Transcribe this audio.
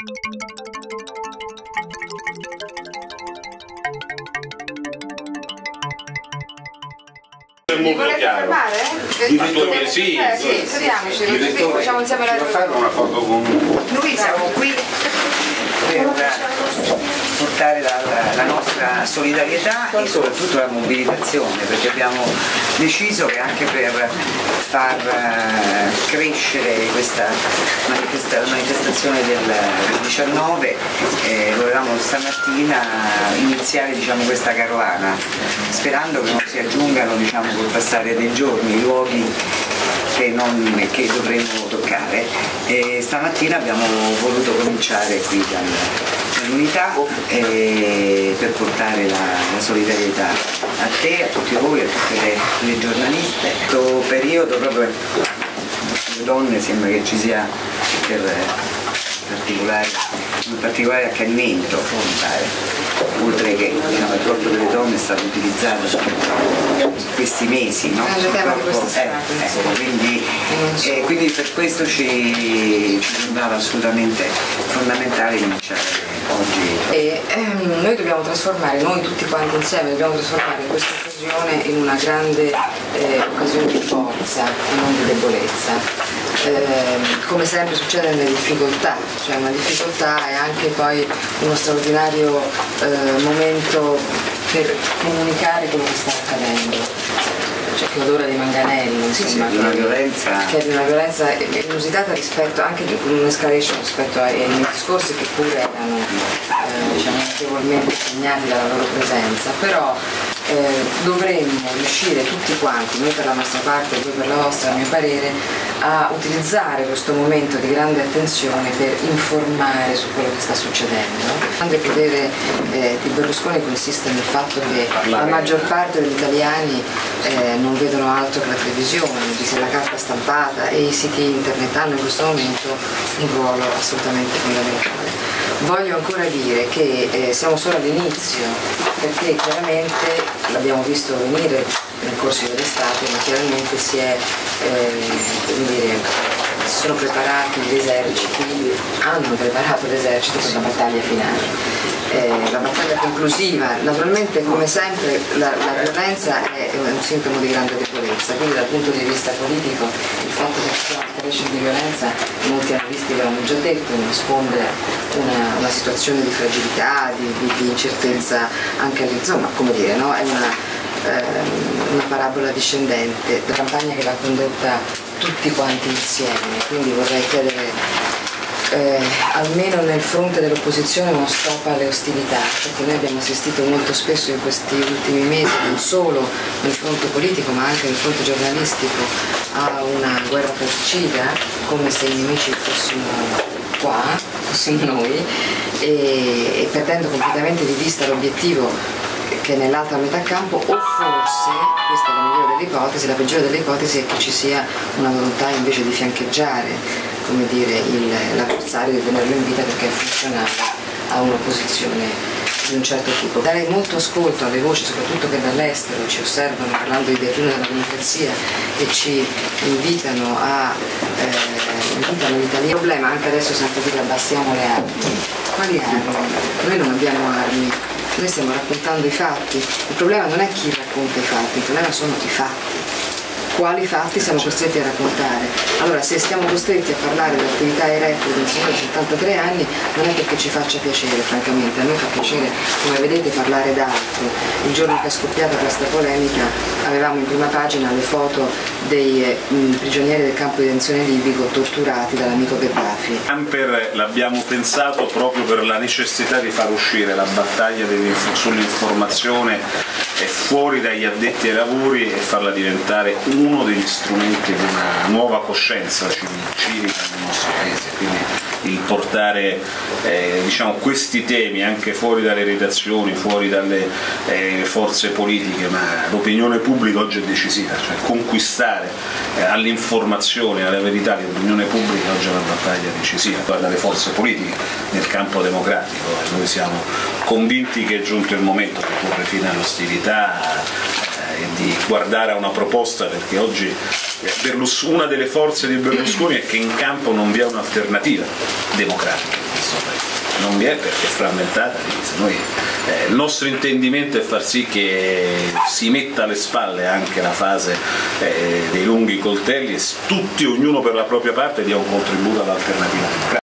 Molto volete fermare? Direttore, sì, Eh, sì, sì, fermiamoci, così facciamo insieme la fare una foto con Noi siamo qui. Per portare la, la- la nostra solidarietà e soprattutto la mobilitazione, perché abbiamo deciso che anche per far eh, crescere questa manifesta- manifestazione del, del 19 eh, volevamo stamattina iniziare diciamo, questa carovana, sperando che non si aggiungano diciamo, col passare dei giorni i luoghi che, non- che dovremmo toccare. E stamattina abbiamo voluto cominciare qui dal- dall'unità per portare la, la solidarietà a te, a tutti voi, a tutte le, le giornaliste. Questo periodo proprio le donne sembra che ci sia per particolare, un particolare accanimento frontale, oltre che diciamo, il corpo delle donne è stato utilizzato in questi mesi, no? Di Purtroppo, quest'estate, eh, ecco, quindi, eh, quindi per questo ci, ci sembrava assolutamente fondamentale iniziare oggi. E ehm, noi dobbiamo trasformare, noi tutti quanti insieme dobbiamo trasformare questa occasione in una grande eh, occasione di forza e non di debolezza. Ehm, come sempre succede nelle difficoltà, cioè una difficoltà è anche poi uno straordinario eh, momento per comunicare quello che sta accadendo. Cioè che odora di manganello, insomma, sì, di una che- violenza. che è di una violenza inusitata rispetto anche di un'escalation rispetto ai, ai miei discorsi che pure erano eh, diciamo, notevolmente segnati dalla loro presenza, però eh, dovremmo riuscire tutti quanti, noi per la nostra parte e voi per la vostra, a mio parere, a utilizzare questo momento di grande attenzione per informare su quello che sta succedendo. Il grande potere eh, di Berlusconi consiste nel fatto che la maggior parte degli italiani eh, non vedono altro che la televisione, dice la carta stampata e i siti internet hanno in questo momento un ruolo assolutamente fondamentale. Voglio ancora dire che eh, siamo solo all'inizio, perché chiaramente l'abbiamo visto venire nel corso dell'estate, ma chiaramente si è, eh, dire, sono preparati gli eserciti, hanno preparato l'esercito per la battaglia finale. Eh, la battaglia conclusiva, naturalmente come sempre la, la violenza è un sintomo di grande debolezza, quindi dal punto di vista politico il fatto che ci escalation di violenza, molti analisti l'hanno già detto, nasconde una, una situazione di fragilità, di, di- di incertezza anche lì, insomma come dire, no? è una, ehm, una parabola discendente, la campagna che va condotta tutti quanti insieme, quindi vorrei chiedere eh, almeno nel fronte dell'opposizione uno stop alle ostilità, perché noi abbiamo assistito molto spesso in questi ultimi mesi, non solo nel fronte politico ma anche nel fronte giornalistico, a una guerra fratricida, come se i nemici fossimo qua, fossimo noi, e, e perdendo completamente di vista l'obiettivo che è nell'altra metà campo o forse, questa è la migliore delle ipotesi, la peggiore delle ipotesi è che ci sia una volontà invece di fiancheggiare l'avversario, di tenerlo in vita perché è funzionale a un'opposizione di un certo tipo. Dare molto ascolto alle voci, soprattutto che dall'estero ci osservano parlando di declino della democrazia e ci invitano a eh, invitano gli italiani. Il problema anche adesso sento dire abbassiamo le armi. Quali armi? Noi non abbiamo armi, noi stiamo raccontando i fatti. Il problema non è chi racconta i fatti, il problema sono i fatti quali fatti siamo costretti a raccontare. Allora, se siamo costretti a parlare dell'attività eretta di un signore di 73 anni, non è perché ci faccia piacere, francamente, a noi fa piacere, come vedete, parlare d'altro. Il giorno che è scoppiata questa polemica avevamo in prima pagina le foto dei eh, mh, prigionieri del campo di detenzione libico torturati dall'amico Gheddafi. Camper l'abbiamo pensato proprio per la necessità di far uscire la battaglia sull'informazione e fuori dagli addetti ai lavori e farla diventare uno degli strumenti di una nuova coscienza civi- civica nel nostro paese. Quindi il portare eh, diciamo, questi temi anche fuori dalle redazioni, fuori dalle eh, forze politiche, ma l'opinione pubblica oggi è decisiva, cioè conquistare eh, all'informazione, alla verità l'opinione pubblica oggi è una battaglia decisiva, guarda le forze politiche nel campo democratico, eh, noi siamo convinti che è giunto il momento di porre fine all'ostilità eh, e di guardare a una proposta perché oggi Berlus- una delle forze di Berlusconi è che in campo non vi è un'alternativa democratica. Non vi è perché è frammentata. Noi, eh, il nostro intendimento è far sì che si metta alle spalle anche la fase eh, dei lunghi coltelli e tutti, ognuno per la propria parte, dia un contributo all'alternativa.